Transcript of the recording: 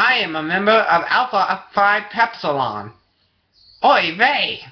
I am a member of Alpha Phi Epsilon. Oy vey!